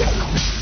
Woo!